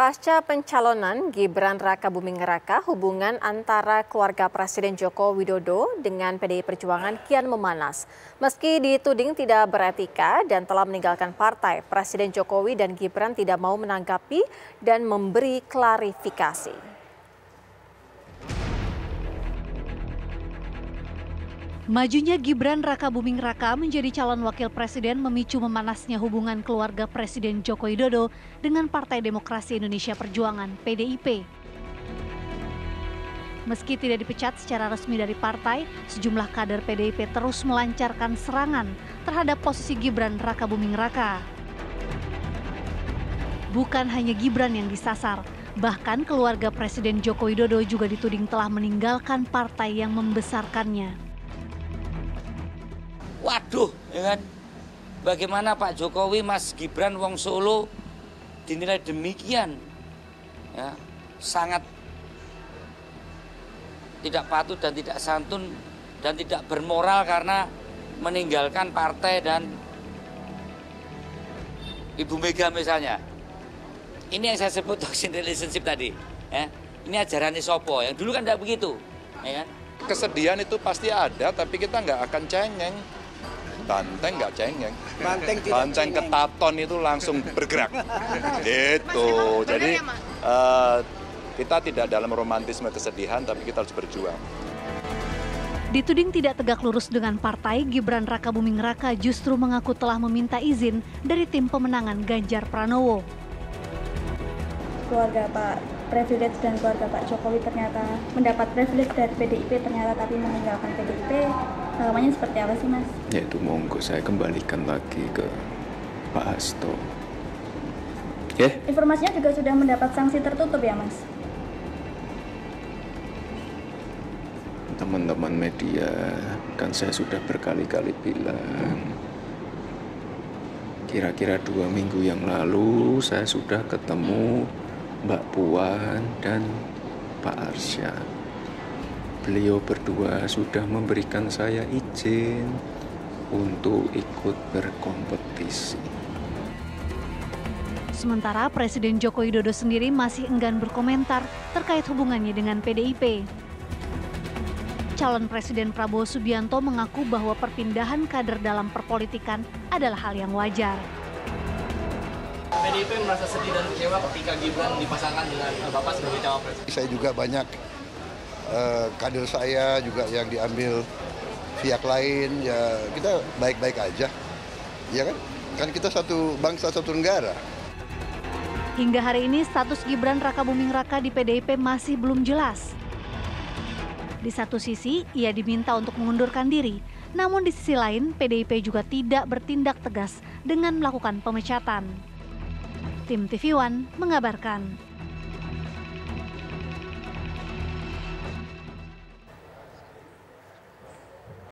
Pasca pencalonan Gibran Raka Buming Raka, hubungan antara keluarga Presiden Joko Widodo dengan PDI Perjuangan kian memanas. Meski dituding tidak beretika dan telah meninggalkan partai, Presiden Jokowi dan Gibran tidak mau menanggapi dan memberi klarifikasi. Majunya Gibran Raka Buming Raka menjadi calon wakil presiden memicu memanasnya hubungan keluarga Presiden Joko Widodo dengan Partai Demokrasi Indonesia Perjuangan (PDIP). Meski tidak dipecat secara resmi dari partai, sejumlah kader PDIP terus melancarkan serangan terhadap posisi Gibran Raka Buming Raka. Bukan hanya Gibran yang disasar, bahkan keluarga Presiden Joko Widodo juga dituding telah meninggalkan partai yang membesarkannya. Waduh, ya kan? Bagaimana Pak Jokowi, Mas Gibran, Wong Solo dinilai demikian, ya, sangat tidak patuh dan tidak santun dan tidak bermoral karena meninggalkan partai dan Ibu Mega misalnya. Ini yang saya sebut toxic relationship tadi. Ya. Ini ajaran Sopo, yang dulu kan tidak begitu. Ya kan? Kesedihan itu pasti ada, tapi kita nggak akan cengeng banteng nggak cengeng. Banteng, banteng ketaton itu langsung bergerak. gitu. Jadi uh, kita tidak dalam romantisme kesedihan, tapi kita harus berjuang. Dituding tidak tegak lurus dengan partai, Gibran Raka Buming Raka justru mengaku telah meminta izin dari tim pemenangan Ganjar Pranowo. Keluarga Pak privilege dan keluarga Pak Jokowi ternyata mendapat privilege dari PDIP ternyata tapi meninggalkan PDIP Tanggapannya seperti apa sih mas? Ya itu monggo saya kembalikan lagi ke Pak Hasto. Ya? Yeah. Informasinya juga sudah mendapat sanksi tertutup ya mas? Teman-teman media, kan saya sudah berkali-kali bilang kira-kira dua minggu yang lalu saya sudah ketemu Mbak Puan dan Pak Arsyad beliau berdua sudah memberikan saya izin untuk ikut berkompetisi. Sementara Presiden Joko Widodo sendiri masih enggan berkomentar terkait hubungannya dengan PDIP. Calon Presiden Prabowo Subianto mengaku bahwa perpindahan kader dalam perpolitikan adalah hal yang wajar. PDIP merasa sedih dan kecewa ketika Gibran dipasangkan dengan Bapak sebagai cawapres. Saya juga banyak uh, kader saya juga yang diambil pihak lain ya kita baik-baik aja ya kan kan kita satu bangsa satu negara Hingga hari ini status Gibran Raka Buming Raka di PDIP masih belum jelas. Di satu sisi, ia diminta untuk mengundurkan diri, namun di sisi lain PDIP juga tidak bertindak tegas dengan melakukan pemecatan. Tim TV One mengabarkan.